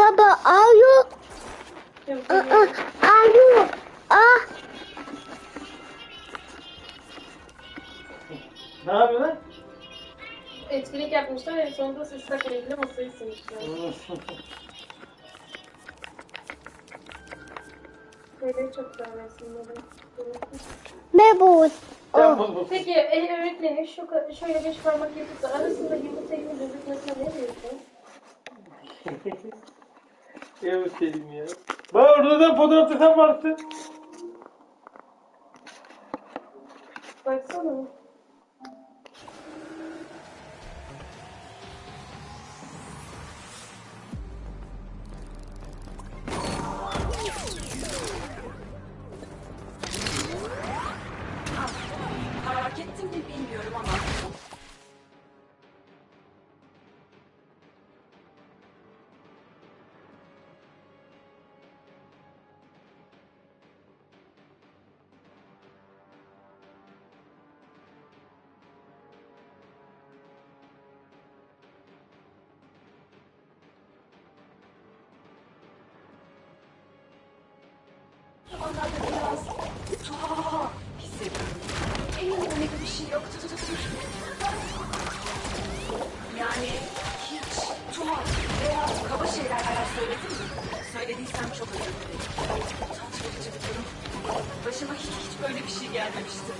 Baba are you? Uh, uh, are you? Ah, Ne yapıyor lan? Etkinlik yapmışlar en sonunda siz takmayla masayı silmişler. Böyle çok güzel resimleri. Mebus. Sen Oh, bu- Peki e, öğretmenim şu ka- şöyle beş parmak yapıp da arasında yumurtayı gözükmesine ne diyorsun? Yavuz Selim ya. Bak orada da fotoğrafta sen varsın. Baksana. Tuhaf şey yok. Tut, tut, tut. Yani hiç tuhaf veya kaba şeyler söyledim mi? Söylediysem çok özür dilerim. Başıma hiç, hiç böyle bir şey gelmemişti.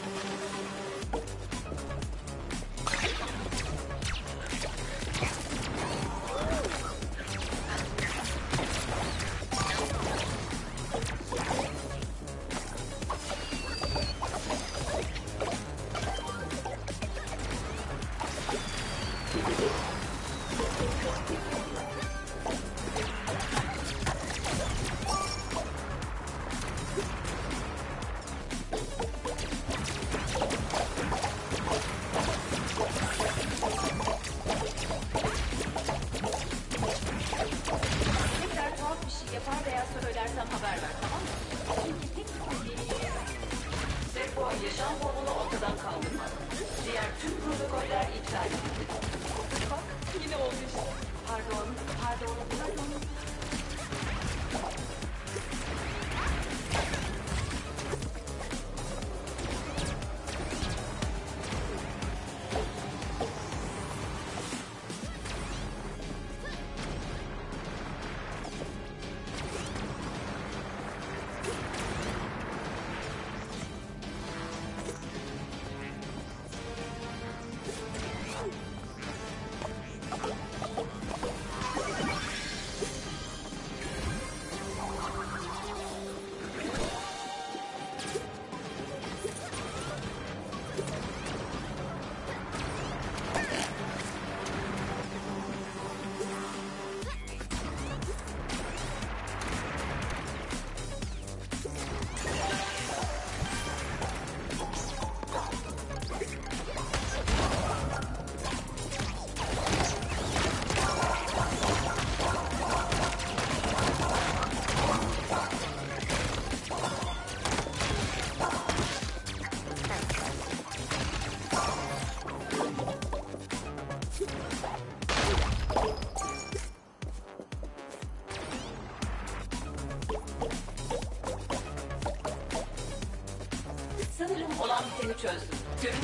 Haber ver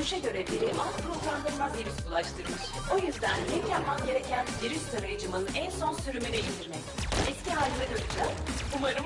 Görünüşe göre biri alt programlarıma virüs bulaştırmış. O yüzden tek yapmam gereken virüs tarayıcımın en son sürümünü indirmek. Eski haline döneceğim. Umarım.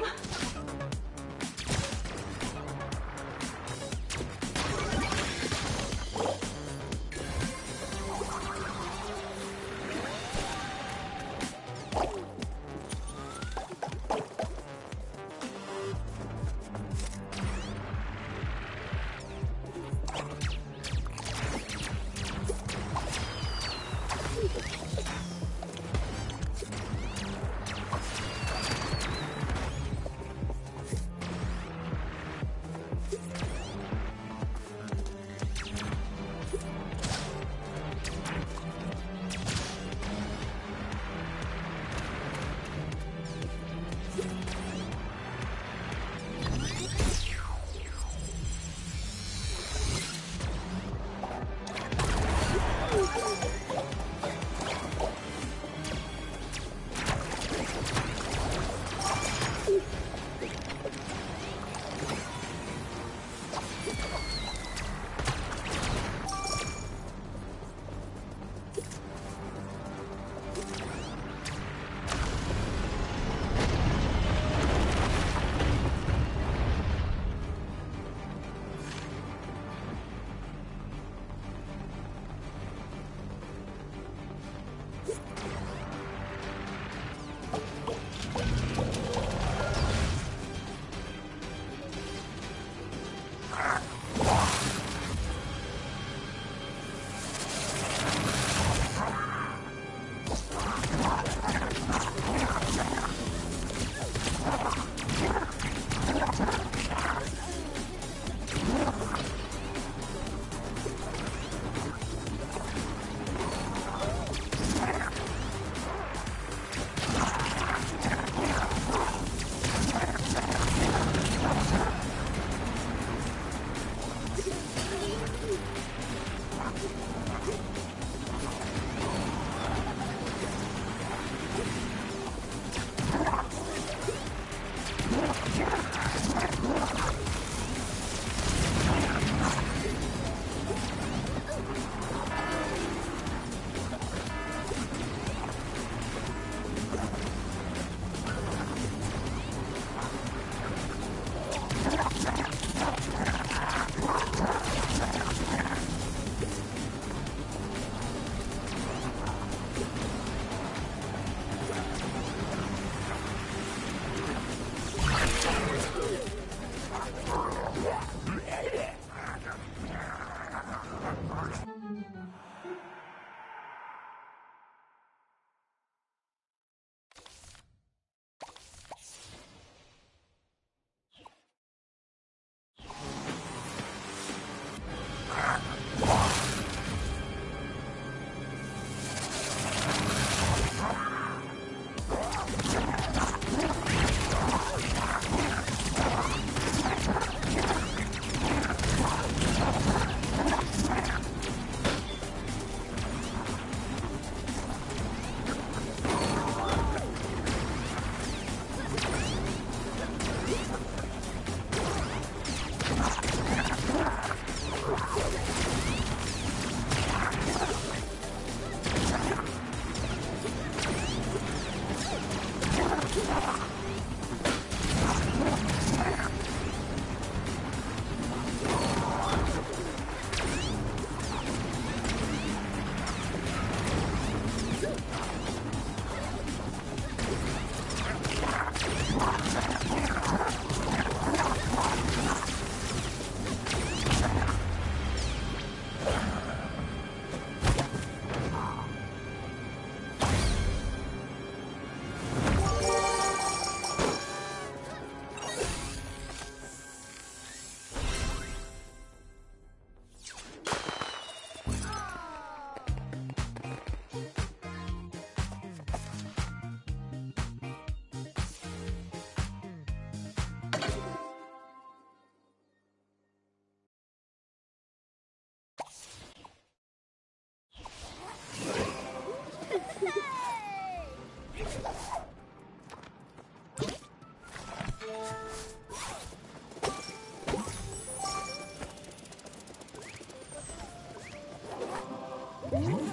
Whoa.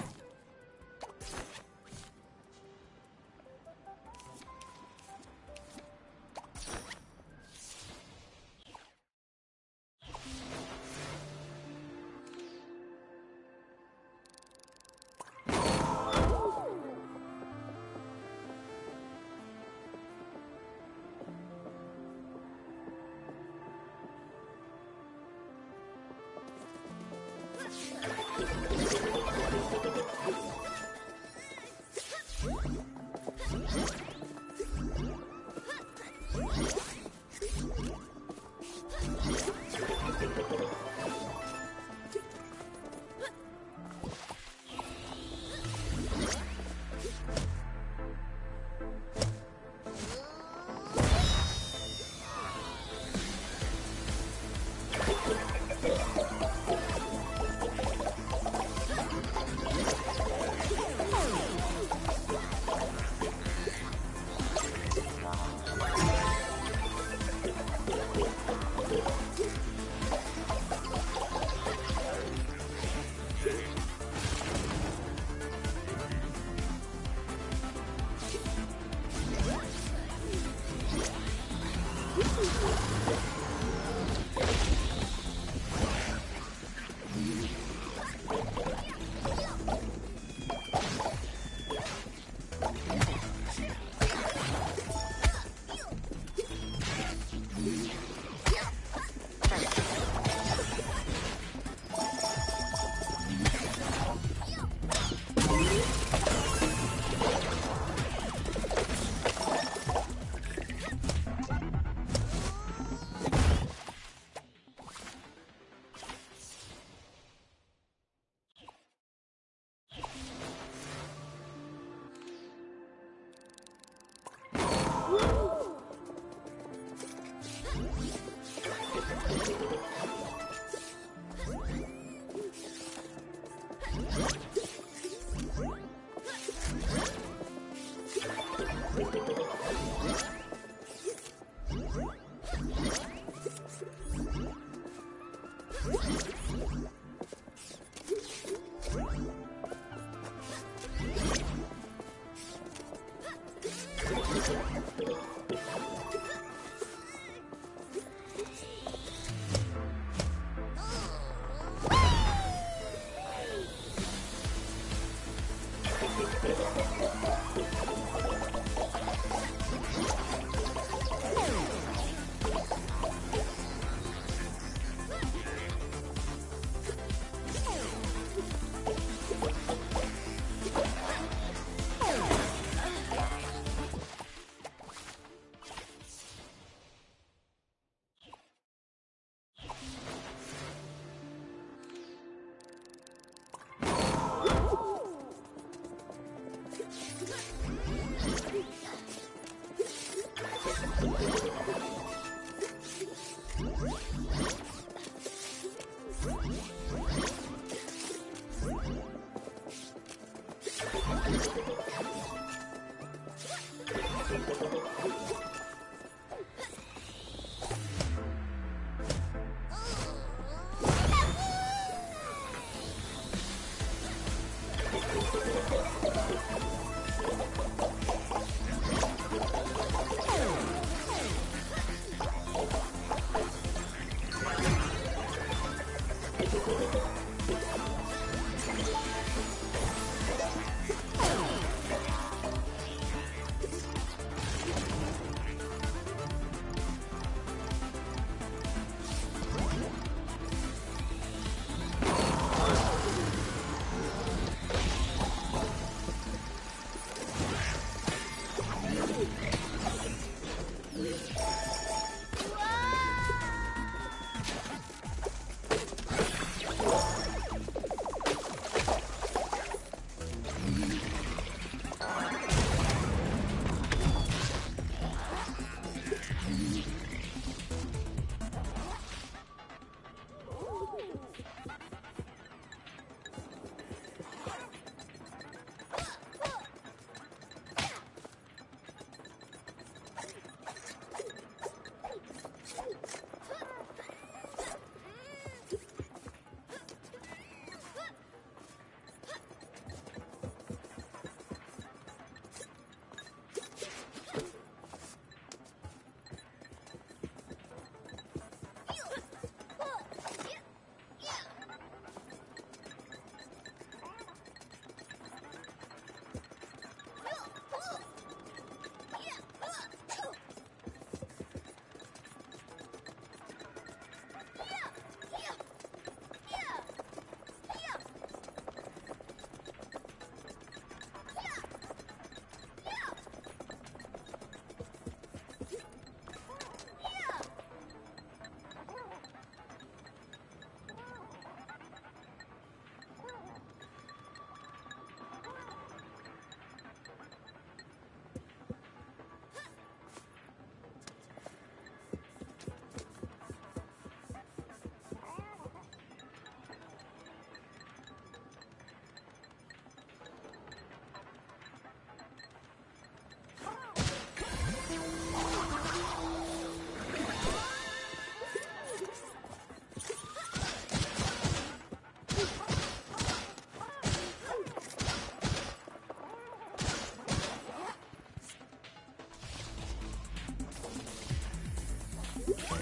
Let's go.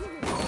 Yeah.